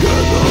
together.